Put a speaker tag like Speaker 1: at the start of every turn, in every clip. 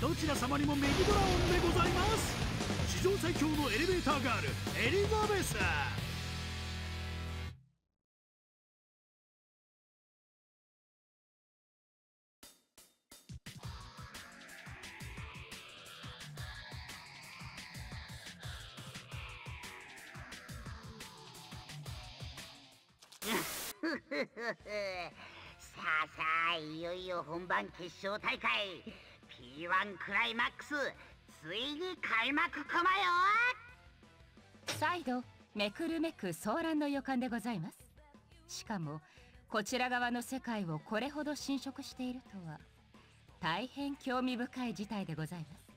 Speaker 1: どちら様にもメギドラオンでございます。史上最強のエレベーターガールエリザベス。
Speaker 2: さあさあいよいよ本番決勝大会。P1 クライマックスついに開幕コマよ。
Speaker 3: 再度めくるめく騒乱の予感でございます。しかもこちら側の世界をこれほど侵食しているとは大変興味深い事態でございます。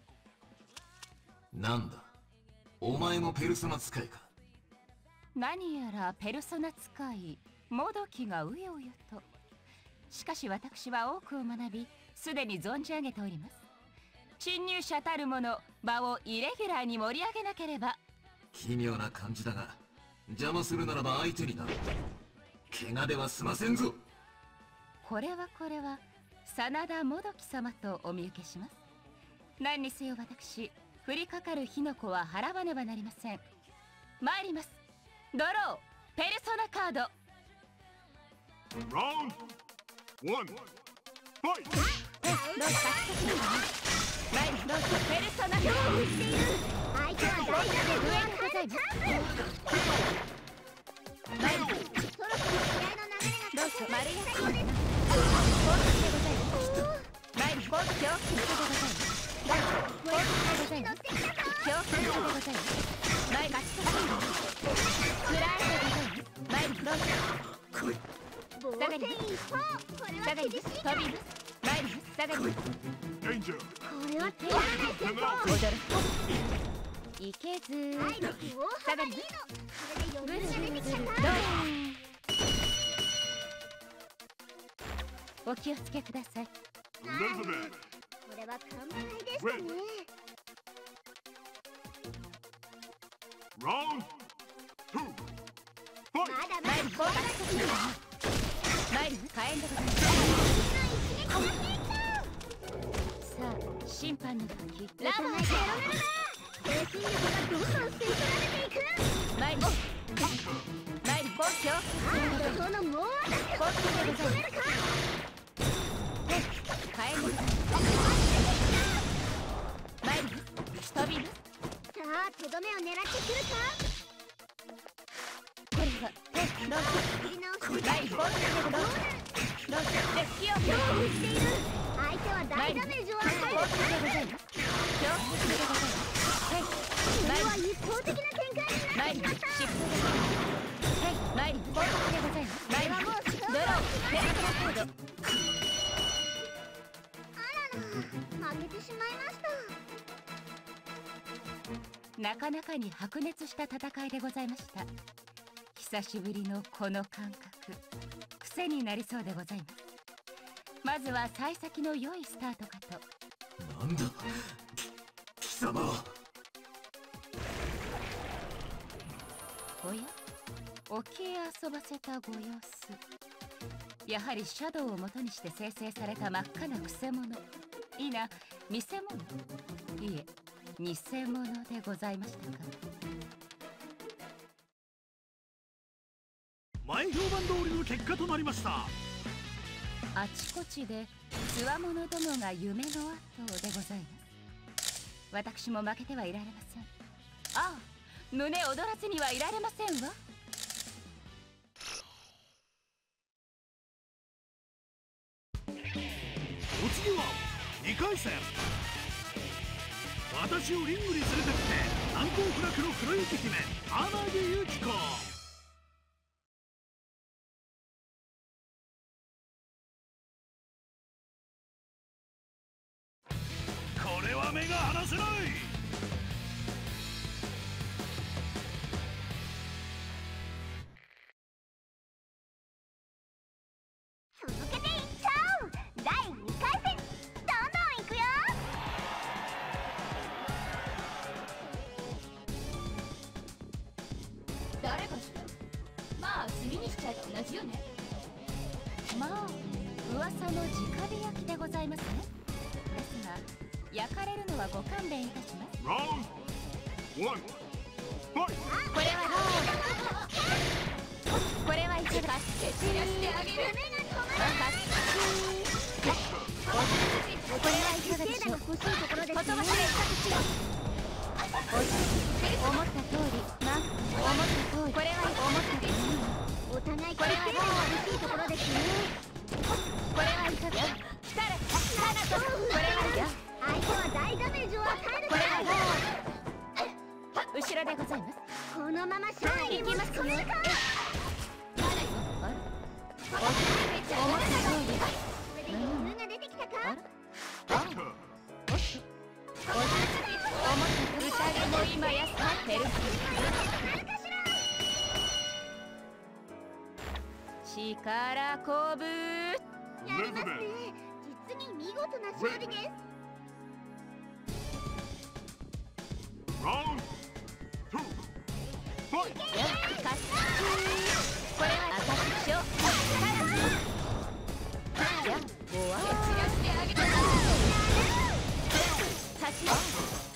Speaker 4: なんだお前もペルソナ使いか？
Speaker 3: 何やらペルソナ使いもどきがうようよと。しかし私は多くを学びすでに存じ上げております侵入者たるもの場をイレギュラーに盛り上げなければ。
Speaker 4: 奇妙な感じだが邪魔するならば相手になる。怪我では済ませんぞ。
Speaker 3: これはこれは真田もどき様とお見受けします。何にせよ私降りかかる火の粉は払わねばなりません。参ります。ドローペルソナカード。カード
Speaker 5: 相手は大ダメ
Speaker 3: 上でございます参り
Speaker 5: そろそろ試合の流れが
Speaker 3: どうぞ丸焼き
Speaker 5: 最後です
Speaker 3: 攻撃でございます参り攻撃を禁止でございます攻撃でございます強制でございます前勝ちとシールフライでご下がり下がり飛びます前に下がり
Speaker 6: Danger!
Speaker 5: これは手がない戦法
Speaker 3: 踊るいけず
Speaker 5: 体力大幅リードこれで
Speaker 3: ぐるぐるぐる
Speaker 5: 余裕が出て
Speaker 3: お気をつけください
Speaker 5: これは完敗でしたね
Speaker 6: Round two. Fight!
Speaker 5: だまだ
Speaker 3: 前に攻撃とシール前に火炎でございますさあ審判の時ラボ
Speaker 5: 互いゼロならば精神力がどんどん吸い取られていく
Speaker 3: 前に前に攻撃を
Speaker 5: さあ怒涛の猛アタック
Speaker 3: 攻撃でございます火炎でございます前に飛びます
Speaker 5: さあとどめを狙ってくるか？な
Speaker 3: かなかに白熱した戦いでございました。久しぶりのこの感覚。癖になりそうでございます。まずは幸先の良いスタートかと。
Speaker 4: なんだ？き貴様は。
Speaker 3: おや？沖へ遊ばせたご様子。やはりシャドウを元にして生成された真っ赤なくせ者。いな。見せ物？いえ偽物でございましたか
Speaker 1: の結果となりました。
Speaker 3: あちこちでつわものどもが夢の後でございます。私も負けてはいられません。ああ胸躍らずにはいられませんわ。
Speaker 1: お次は2回戦。私をリングに連れてって難攻不落の黒雪姫天城由紀子こ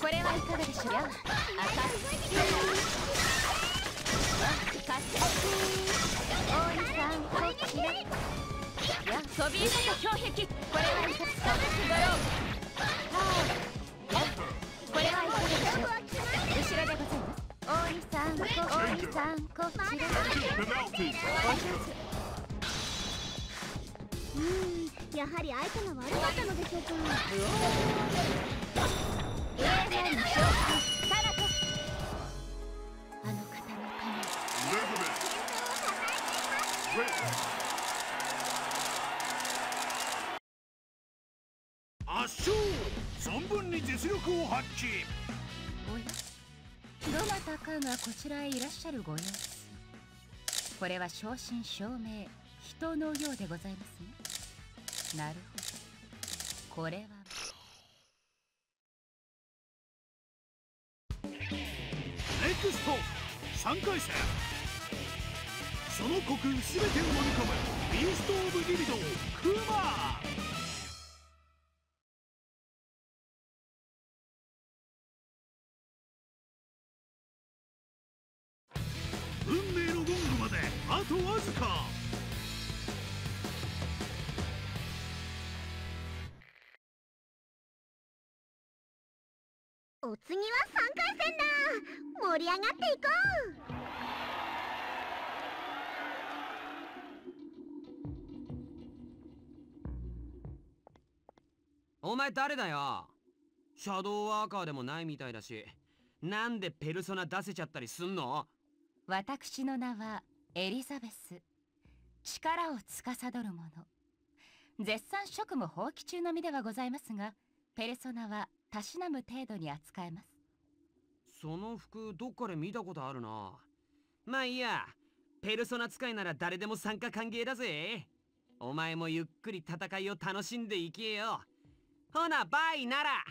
Speaker 1: れはい
Speaker 7: か
Speaker 3: がでしょう赤く勝ち大西さんこっちでや飛び出た氷壁これはいかがでしょうドローやこれはいかがでしょう後ろでございます大西さんこ大西さんこちら
Speaker 6: Penalty.
Speaker 5: うんやはり相手が悪かったのでしょうか
Speaker 3: 上田に勝負カナトあの方のため
Speaker 6: Elizabeth. Win.
Speaker 1: 圧勝存分に実力を発揮
Speaker 3: おや？どなたかがこちらへいらっしゃるご様子これは正真正銘人のようでございますね。なるほど。これは。
Speaker 1: ネクスト3回戦。その国全てを飲み込むビースト・オブ・リビドクマ。運命のゴングまであとわ
Speaker 5: お次は3回戦だ盛り上がっていこう
Speaker 8: お前誰だよ？シャドーワーカーでもないみたいだしなんでペルソナ出せちゃったりすんの？
Speaker 3: 私の名はエリザベス。力を司る者。絶賛職務放棄中の身ではございますがペルソナはたしなむ程度に扱えます。
Speaker 8: その服どっかで見たことあるな。まあいいや。ペルソナ使いなら誰でも参加歓迎だぜ。お前もゆっくり戦いを楽しんでいけよ。ほなバイなら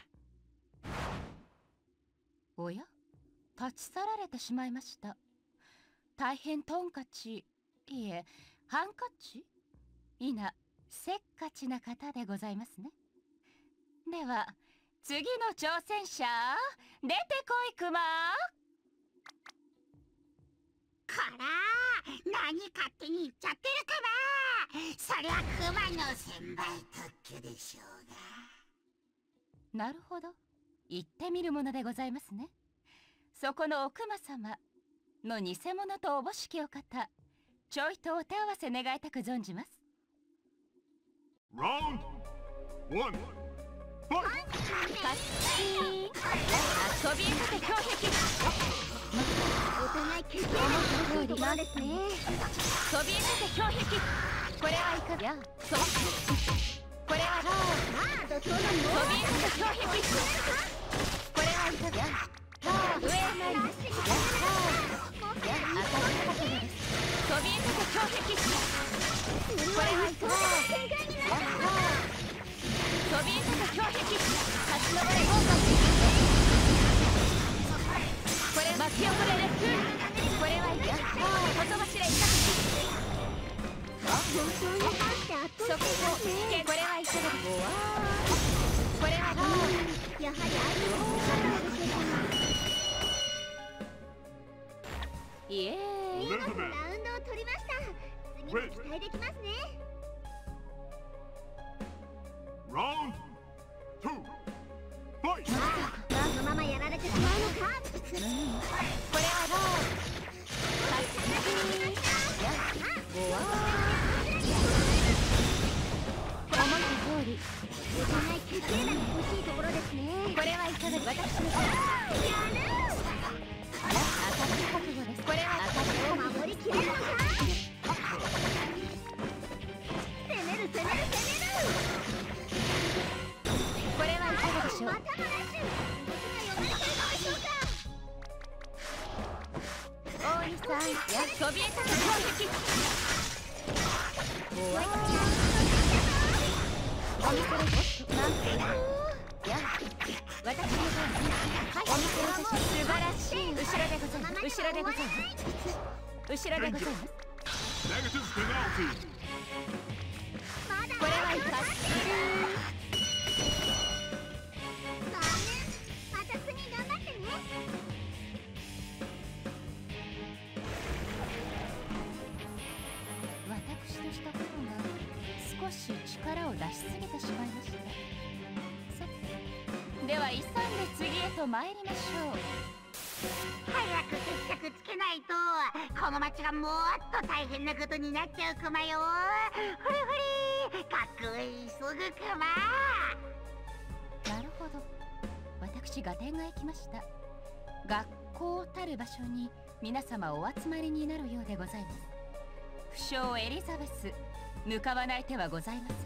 Speaker 3: おや？立ち去られてしまいました。大変トンカチ。いえハンカチ？いな。せっかちな方でございますね。では次の挑戦者出てこいクマ。
Speaker 2: こら何勝手に言っちゃってるかなそりゃクマの先輩特許でしょうが。
Speaker 3: なるほど。行ってみるものでございますね。そこのおクマ様の偽物とおぼしきお方ちょいとお手合わせ願いたく存じます。
Speaker 6: ラウン
Speaker 3: ド1カッチーびえか
Speaker 5: お互い決定の通りなんですね
Speaker 3: そびえかけ胸壁これはいかがやそうこれは
Speaker 5: ラードとの
Speaker 3: そびえかけ胸これはいかがやラあド上へ参りやラーあや赤いかですそえか？け胸これはいかが飛びゆけて強壁立ち上れ豪華これ巻き起これるこれはいいいかがです。これは
Speaker 5: ややはり相手が強かったのでしょうか
Speaker 3: イエーイ
Speaker 5: ラウンドを取りました次も期待できます。ね
Speaker 6: Round two. Fight!
Speaker 5: このままやられてしまうのか
Speaker 3: 力を出しすぎてしまいました。さてでは勇んで次へと参りましょう。
Speaker 2: 早く決着つけないとこの町がもっと大変なことになっちゃうクマよ。ふりふりかっこいいすぐクマ。
Speaker 3: なるほど。私ガテンが行きました。学校たる場所に皆様お集まりになるようでございます。不詳エリザベス向かわない手はございません。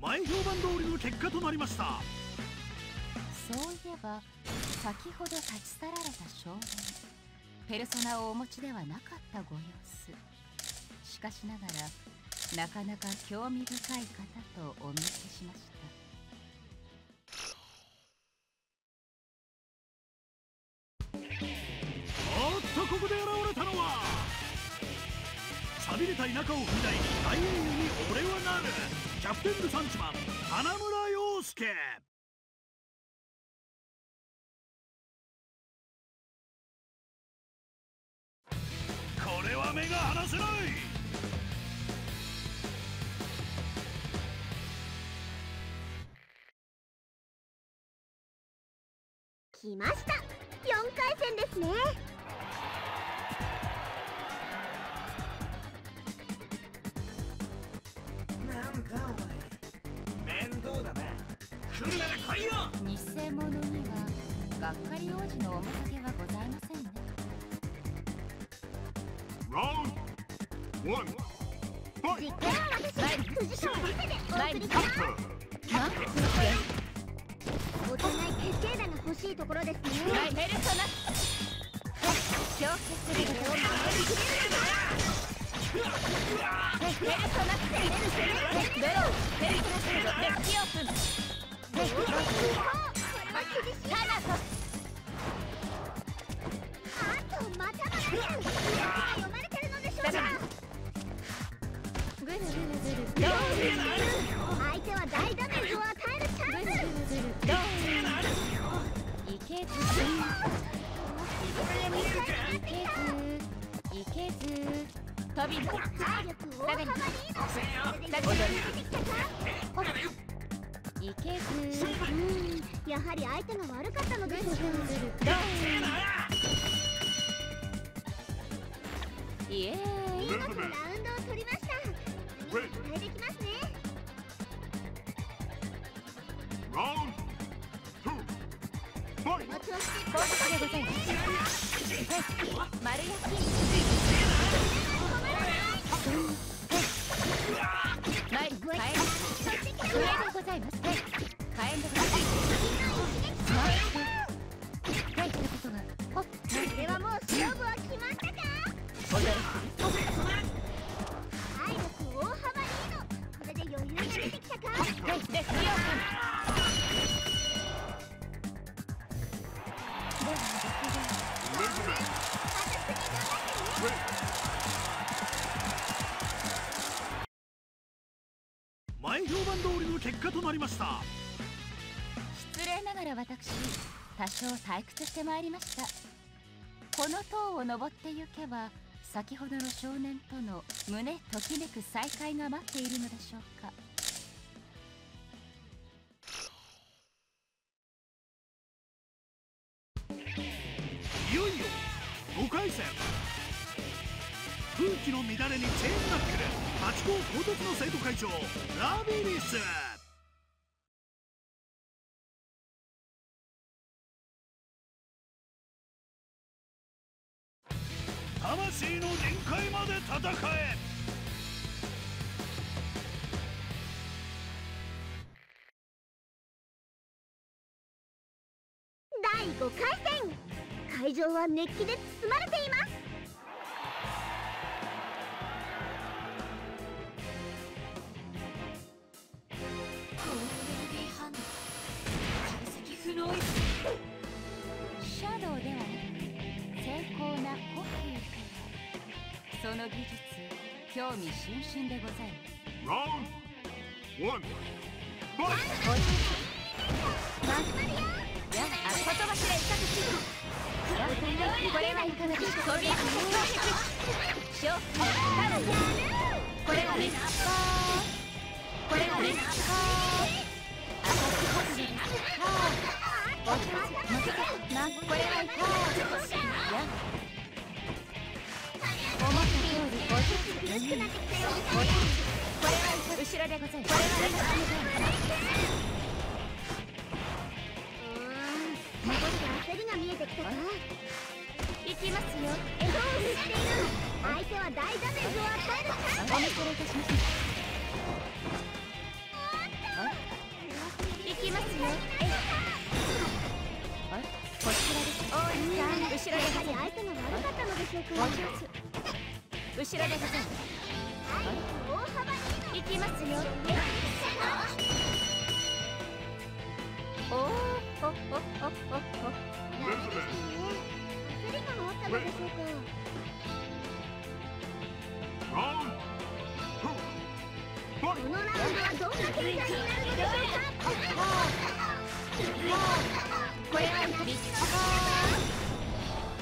Speaker 1: 前評判通りの結果となりました。
Speaker 3: そういえば先ほど立ち去られた少年。ペルソナをお持ちではなかったご様子。しかしながらなかなか興味深い方とお見受けしました
Speaker 1: ここで現れたのは寂れた田舎を踏み台に大英雄に俺はなるキャプテン・ルサンチマン花村陽介。これは目が離せない。
Speaker 5: 来ました。4回戦ですね。
Speaker 4: かお前面倒だな来るなら来いよ
Speaker 3: 偽物にはがっかり王子の面影はございませんね
Speaker 6: Round one.
Speaker 5: 実
Speaker 6: Fight!
Speaker 5: 験は私藤川見せてお送りします
Speaker 6: Counter.
Speaker 3: なん
Speaker 5: お互い決定打が欲しいところですね
Speaker 3: はいペルソナ強決するを
Speaker 5: い
Speaker 3: けず。飛び
Speaker 5: 力大幅にい
Speaker 3: けず。
Speaker 5: うーん。やはり相手が悪かったのでしょうか。
Speaker 3: どうイエー。イ
Speaker 5: 見事ラウンドを取りました。期待できますね
Speaker 6: Round two. Fight!
Speaker 5: この調子で
Speaker 3: 高速でございます。丸焼き参り火炎でござい。ます火炎でござい。ますはい。とい。うことはほっ
Speaker 5: これはもう勝負は決まったか
Speaker 1: 果となりました。
Speaker 3: 失礼ながら私多少退屈してまいりました。この塔を登って行けば先ほどの少年との胸ときめく再会が待っているのでしょうか。
Speaker 1: いよいよ5回戦。空気の乱れにチェーンナックル八校高突の生徒会長ラビリス戦え
Speaker 5: 第5回戦。会場は熱気で包まれています。
Speaker 3: シャドウではなく精巧な呼吸。とはその技術興味津々でございますちつくなってきたよこれは後ろでございますこれは
Speaker 5: 少し焦りが見えて。きたか
Speaker 3: いきますよ
Speaker 5: どうしている相手は大ダメージを与えるチャンス
Speaker 3: お見それいたしますいきますよあこちらですおいさん後ろでござい
Speaker 5: やはり
Speaker 3: ます
Speaker 5: 相手が悪かったのでしょうか
Speaker 3: 後ろでございます
Speaker 5: 大幅に
Speaker 3: いきますよおーおおおおおお
Speaker 5: ダメですね焦りがあったのでしょうか
Speaker 6: ？Round two.
Speaker 5: こ
Speaker 6: Fight!
Speaker 5: のラウンドはどんな展開になるのでしょう
Speaker 3: これはビッ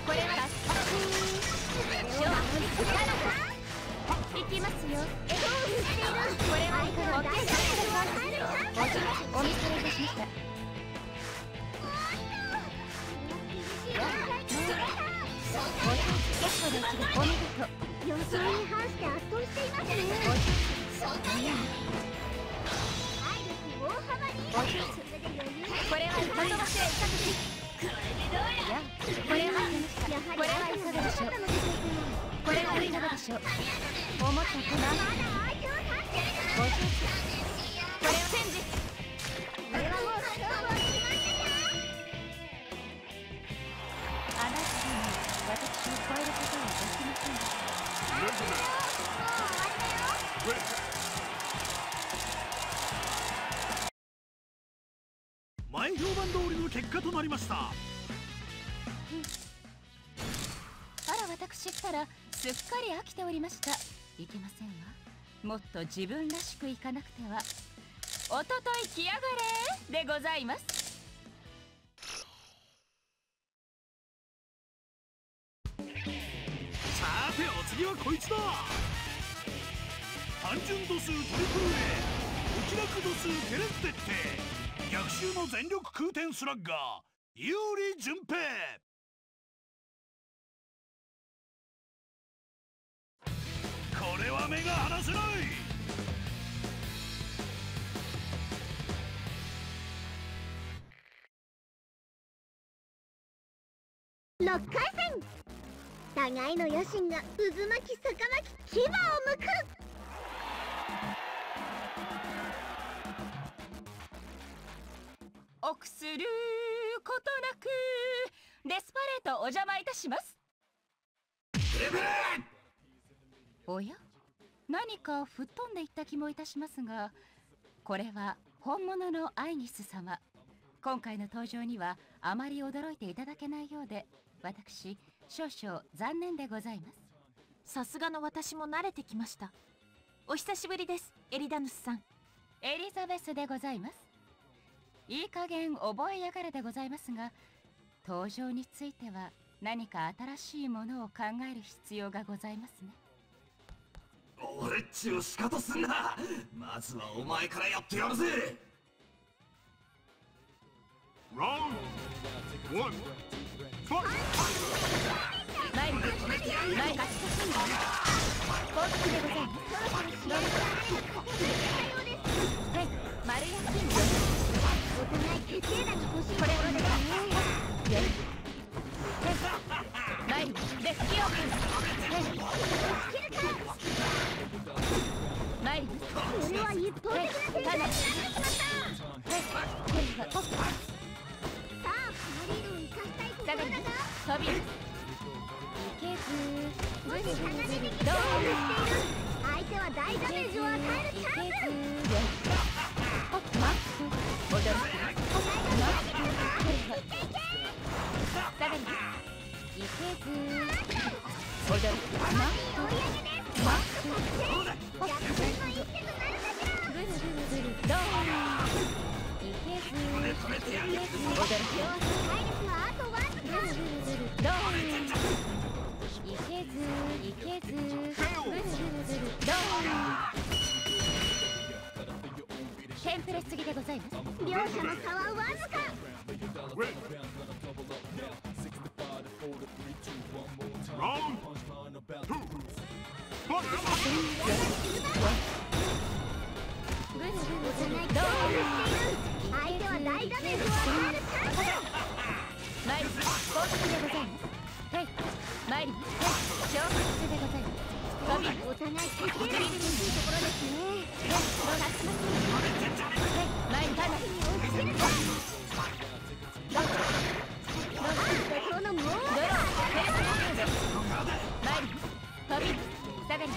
Speaker 3: これはラスト勝負いきますよ。これはいかがお決済くださいお見それいたしました結構ですおめでとう
Speaker 5: 予想に反して圧倒していますね体力大幅に
Speaker 3: お上手
Speaker 5: それで余裕
Speaker 3: これは言葉知れ一口やこれは
Speaker 5: やはり
Speaker 3: これはいかがでしょう
Speaker 5: 相手が悪かったのでしょうか
Speaker 3: これはいかがでょう。思ったかな
Speaker 5: 相手を察知
Speaker 3: お上手これはチェンジ
Speaker 5: これはもう勝負を決まって
Speaker 3: あなたに私を超えることはできませんでした
Speaker 6: Ready.
Speaker 1: 前評判通りの結果となりました
Speaker 3: あら私ったらすっかり飽きておりました。いけませんわ。もっと自分らしくいかなくては。おととい来やがれでございます。
Speaker 1: さてお次はこいつだ。単純度数トリプル A お気楽度数テレッテって逆襲の全力空転スラッガー有利順平。れは目が離せない。
Speaker 5: 6回戦。互いの野心が渦巻き逆巻き牙をむく。
Speaker 3: 臆することなくデスパレートお邪魔いたしますおや？何か吹っ飛んでいった気もいたしますがこれは本物のアイギス様。今回の登場にはあまり驚いていただけないようで私少々残念でございます。
Speaker 9: さすがの私も慣れてきました。お久しぶりですエリダヌスさん。
Speaker 3: エリザベスでございます。いい加減覚えやがれでございますが登場については何か新しいものを考える必要がございますね
Speaker 4: 俺っちを仕方すんなまずはお前からやってやるぜ
Speaker 6: Round one. Fight!
Speaker 3: 前に前勝ち進んでございますはい丸
Speaker 5: お互い決定打が欲しい
Speaker 3: これはねよ
Speaker 6: Round two. Fight!
Speaker 3: ぐ下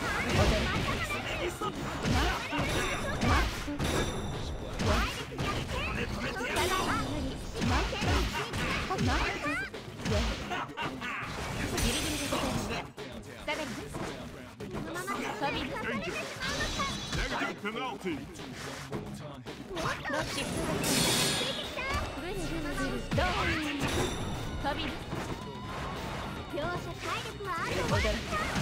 Speaker 3: が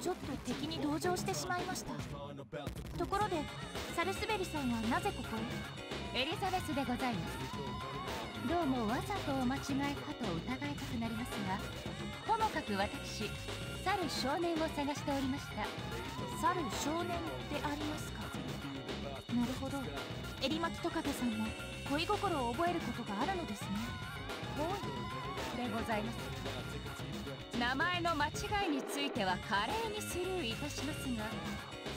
Speaker 7: ちょっと敵に同情してしまいました。ところでサルスベリさんはなぜここへ？
Speaker 3: エリザベスでございます。どうもわざとお間違いかと疑いたくなりますがともかく私去る少年を探しておりました。
Speaker 7: 去る少年でありますか？なるほど。エリマキトカゲさんも恋心を覚えることがあるのですね
Speaker 3: でございます。名前の間違いについては華麗にスルーいたしますが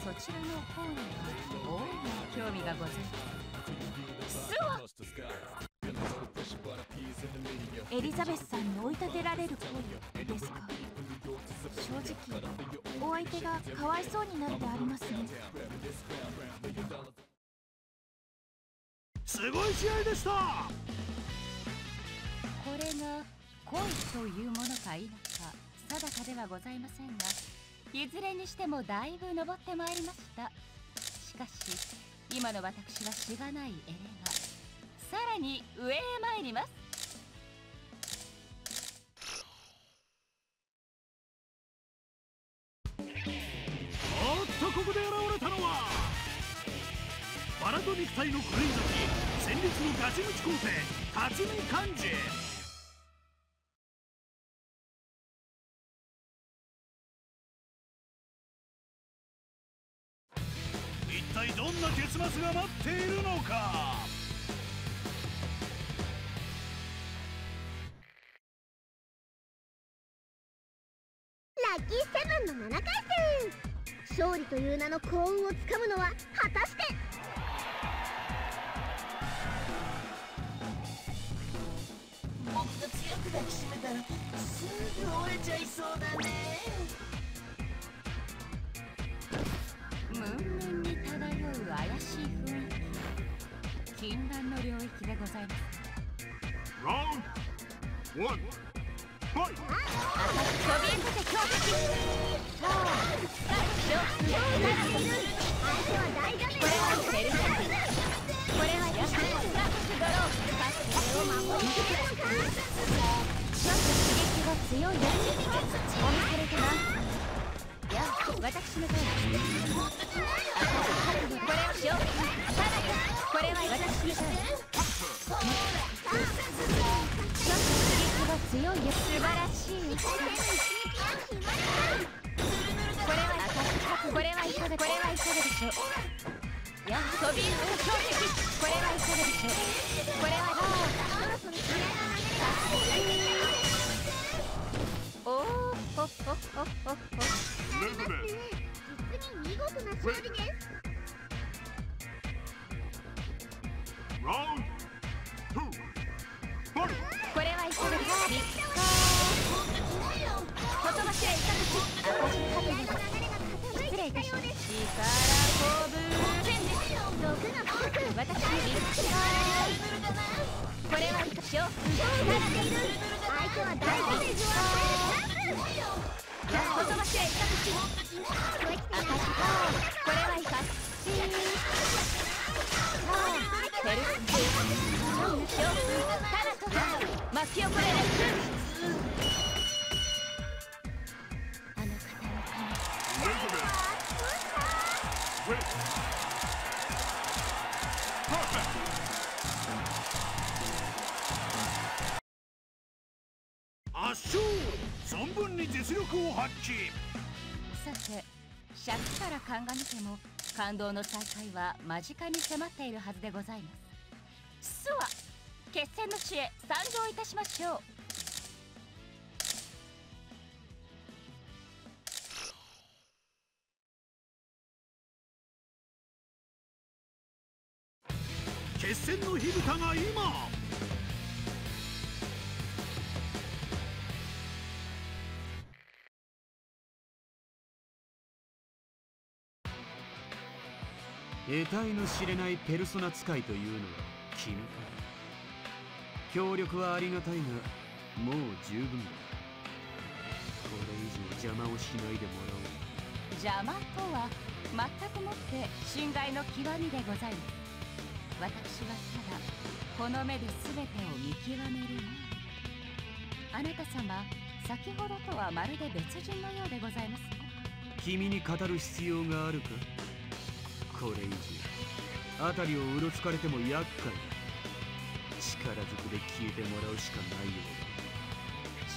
Speaker 3: そちらの方には大いに興味がございます。
Speaker 7: スワエリザベスさんに追い立てられる恋ですか？正直お相手がかわいそうになってありますね。
Speaker 1: すごい試合でした。
Speaker 3: れが恋というものか否か定かではございませんがいずれにしてもだいぶ登ってまいりました。しかし今の私はしがないエレがさらに上へ参ります。
Speaker 1: おっとここで現れたのはバラと肉体の狂い咲き戦慄のガチムチ皇帝辰巳寛治スが待っているのか？
Speaker 5: 勝利という名の幸運をつかむのは果たして？
Speaker 9: 僕が強く抱きしめたらすぐ折れちゃいそうだね。
Speaker 3: ムンムンに漂う怪しい雰囲気禁断の領域でございます
Speaker 6: Round one. Fight!
Speaker 3: そびえ立て強敵さあ勝負
Speaker 5: 相手は大ダメ
Speaker 3: これはフェルセンこれはヤシドローかつてを守りきれるかちょっと刺激が強いよ私のターン赤い覚悟これをしようただこれは私のターンちょっと刺激が強いよ素晴らしいこれは赤いこれはいかがこれはいかがでしょうや飛び入る強敵これはいかがでしょうこれはおほっほっほっほっほ
Speaker 6: Elizabeth.
Speaker 5: 実に見事な勝利です
Speaker 6: Round two. Fight!
Speaker 3: これはいかがでしょうビッカー言葉しらいかがし赤字覚悟失礼いたします力こぶ
Speaker 5: 毒が深く
Speaker 3: 私にビッカーこれはいかしょう
Speaker 5: 相手は大ダメージを与え
Speaker 1: 圧勝実力を発揮。
Speaker 3: さて尺から鑑みても感動の再会は間近に迫っているはずでございます。すは決戦の地へ参上いたしましょう。
Speaker 1: 決戦の火蓋が今
Speaker 8: 得体の知れないペルソナ使いというのは君か協力はありがたいがもう十分だこれ以上邪魔をしないでもらおう
Speaker 3: 邪魔とは全くもって侵害の極みでございます私はただこの目で全てを見極めるのみあなた様先ほどとはまるで別人のようでございます
Speaker 8: 君に語る必要があるか？これ以上。辺りをうろつかれても厄介だ。力ずくで消えてもらうしかないよ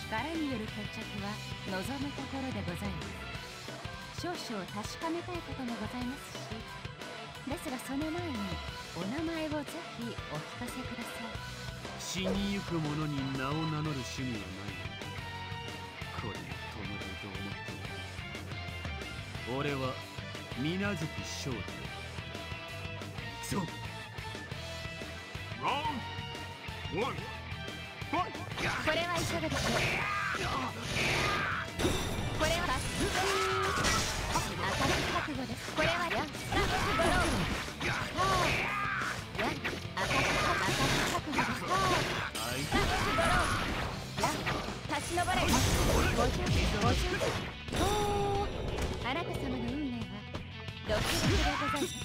Speaker 3: 力による決着は望むところでございます少々確かめたいこともございますしですがその前にお名前をぜひお聞かせください。
Speaker 8: 死にゆく者に名を名乗る趣味はないこれが弔いと思っている。俺は水無月翔太そう。
Speaker 6: Round one.
Speaker 3: これはいかがでしょうこれは覚悟ですこれはや赤字ドローや赤字赤字覚悟です赤字ドローや立ち上れ50 50おーあなた様の運命は独特でございます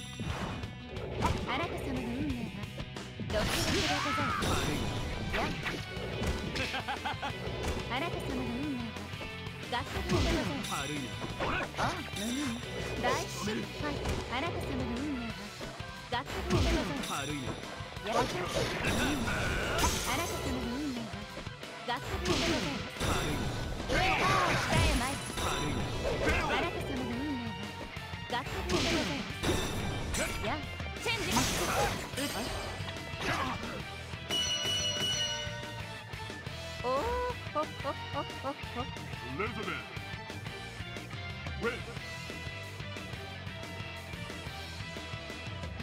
Speaker 3: あなた様の運命は学習でございます
Speaker 8: 悪いな
Speaker 3: あ、むむむ大失敗あなた様の運命は学習でございます
Speaker 8: 悪いな
Speaker 3: やあなた様の運命は学習でございます
Speaker 8: 悪いな
Speaker 3: ら下へ参る
Speaker 8: 悪いな
Speaker 3: あなた様の運命は学習でございますやチェンジ打つおーほっほっほっほっほ
Speaker 6: Elizabeth. Win.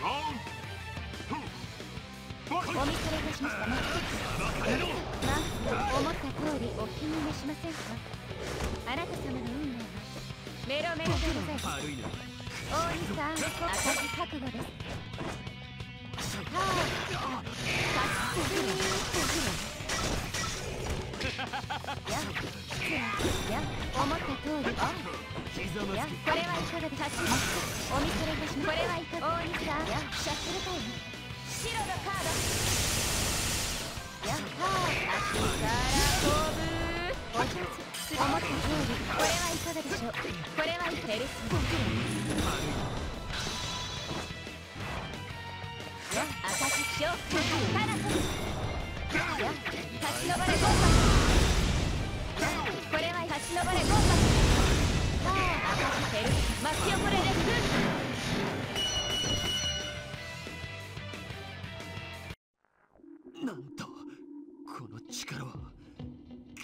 Speaker 6: Round two.
Speaker 3: お見それいたしましたマックスマック思った通りお気に召しませんか？あなた様の運命はメロメロでございます大西さん赤字覚悟です思った通りあやこれはいかがですかお見それいたしますこれはいかが大西さんやシャッフルタイム白のカードやっはー足から飛ぶお上手思った通りこれはいかがでしょう？これはいペルスや赤字勝ち上がれボン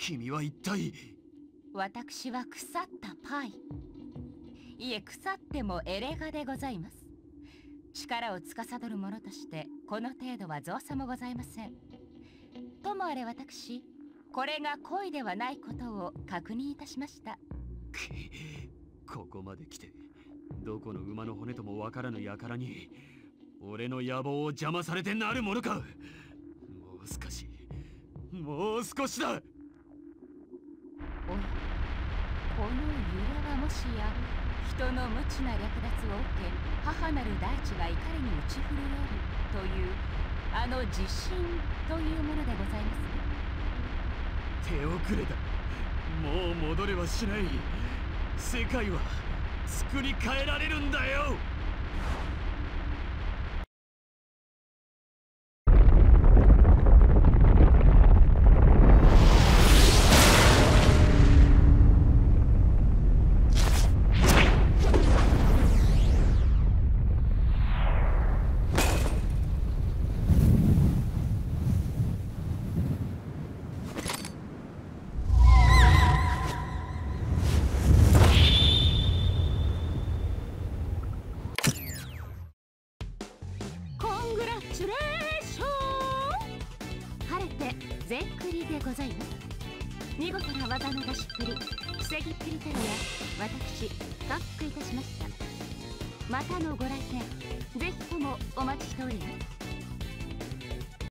Speaker 8: 君は一体。
Speaker 3: 私は腐ったパイ。いえ腐ってもエレガでございます力を司る者としてこの程度は造作もございません。ともあれ私これが恋ではないことを確認いたしました。
Speaker 8: ここまで来てどこの馬の骨ともわからぬ輩に俺の野望を邪魔されてなるものか。もう少しもう少しだ。
Speaker 3: おやこの揺れはもしや人の無知な略奪を受け母なる大地が怒りに打ち震えるというあの地震というものでございます
Speaker 8: 手遅れだ。もう戻れはしない。世界は作り変えられるんだよ。